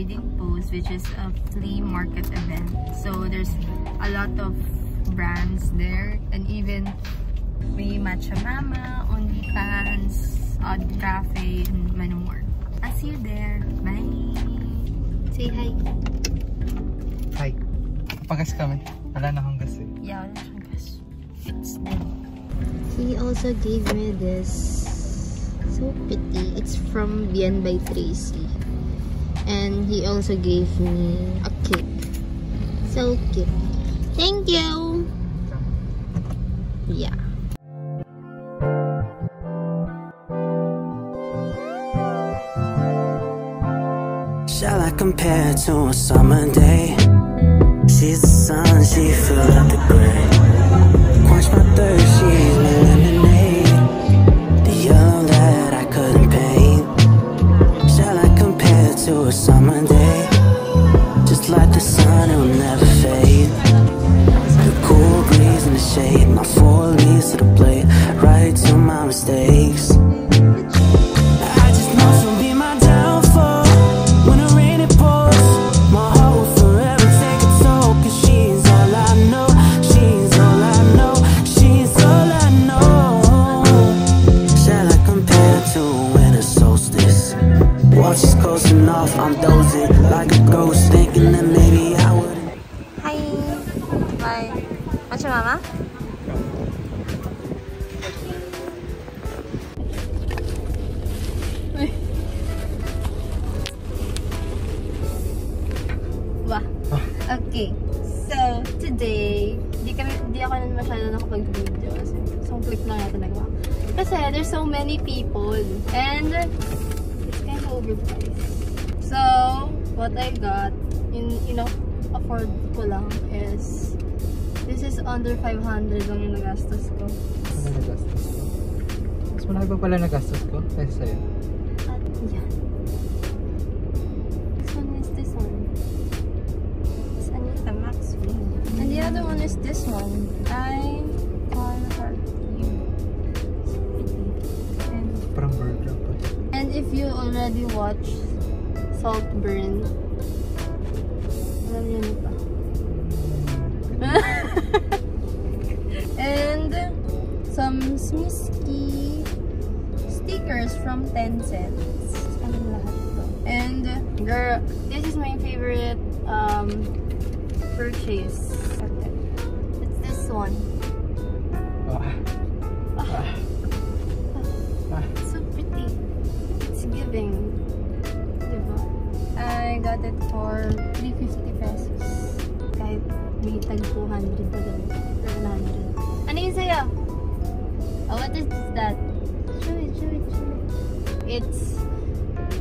Trading Post, which is a flea market event. So, there's a lot of brands there and even may Matcha Mama, OnlyFans, Odd Cafe, and many more. I'll see you there. Bye! Say hi. Hi. Pagas kami. Wala na akong gas eh. Yeah, wala siyang gas. It's dead. He also gave me this. So pretty. It's from Bien by Tracy. And he also gave me a cake. So cute. Thank you! Yeah. Shall I compare to a summer day? She's the sun, she filled up the gray. Quench my thirst, she's While she's coasting off, I'm dozing like a ghost, thinking that maybe I wouldn't. Hi! Bye. What's your mama? Wah. Okay. So, today, di kami, di ako na masyado nakapag-video. So, isang clip lang natin nagawa. Kasi, there's so many people. And, So, what I got, in, you know, afford ko lang is, this is under 500 lang yung nagastos ko. Ano nagastos ko? Mas malaki pa pala nagastos ko kaysa sa'yo. At yan. This one is this one. It's Anita Maxwell. And the other one is this one. I already watched Saltburn, and some Smisky stickers from 10 cents. And girl, this is my favorite um purchase. It's this one. For 350 pesos. Kahit may tag 200 pa doon. 700. Ano yun sa'yo? Oh, what is that? Show it, show it, show it. It's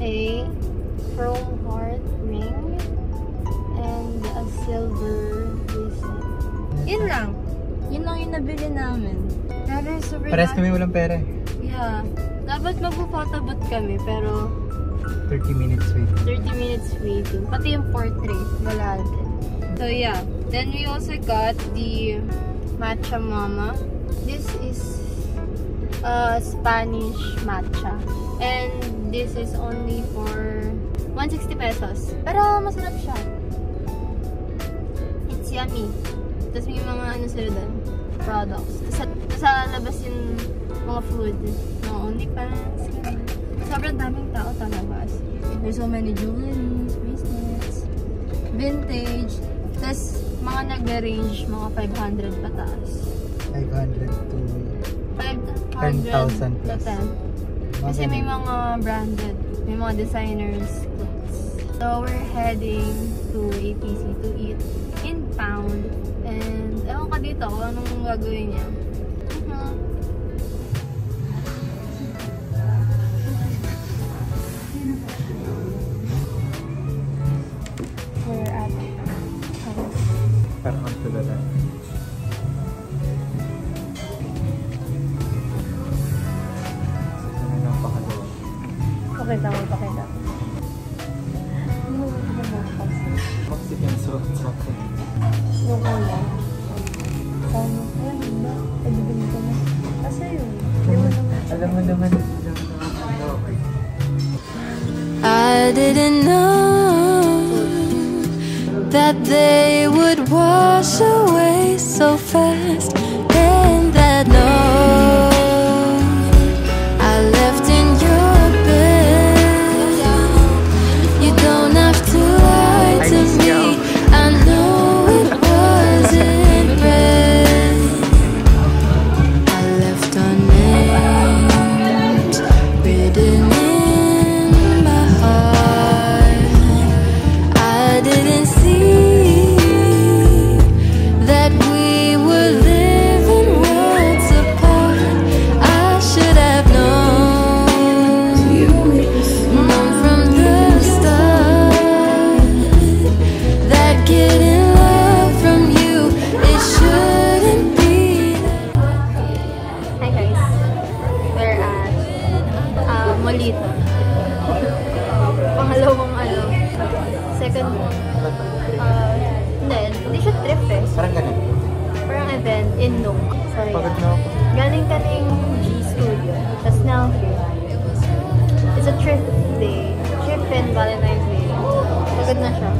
a chrome heart ring and a silver bracelet. Yun lang. Yun lang yung nabili namin. Grabe, super Pares kami walang pera eh. Yeah. Dapat magpo-photobooth kami, pero 30 minutes wait. 30 minutes waiting. Pati yung portrait, wala din. So yeah. Then we also got the Matcha Mama. This is uh, Spanish matcha. And this is only for 160 pesos. Pero masarap siya. It's yummy. Tapos may mga ano sila doon, products. Sa, sa labas yung mga food. Mga OnlyFans. Sobrang daming tao talaga. There's so many jewelries, bracelets, vintage. Tapos mga nag-range, mga 500 pataas. 500 to 500 10,000 to plus. 10. Kasi may mga branded, may mga designers clothes. So we're heading to APC to eat in pound. And ewan ka dito kung anong gagawin niya. Yung mo, na. Kasi yun, alam mo naman. I didn't know that they would wash away so fast G Studio. Tapos now, here It's a thrift day. Thrift and Valentine's Day. Pagod na siya.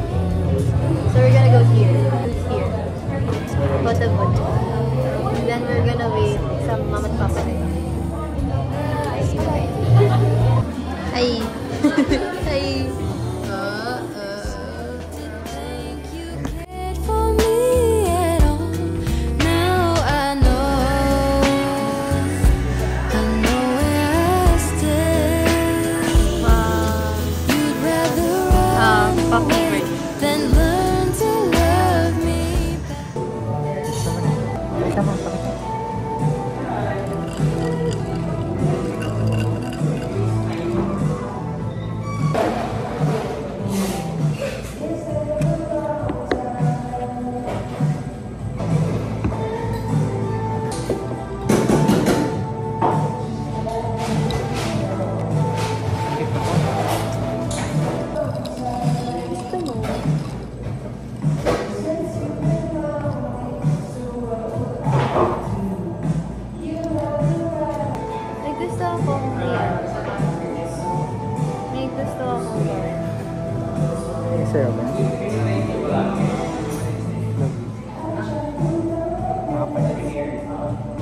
So we're gonna go here. Here. Bota bota. And then we're gonna wait sa mama at papa nila. Ay.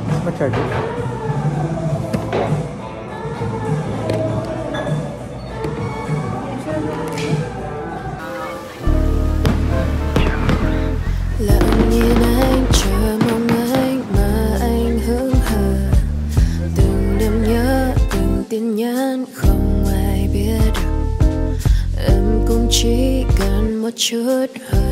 Mas pa-charge. would hurt.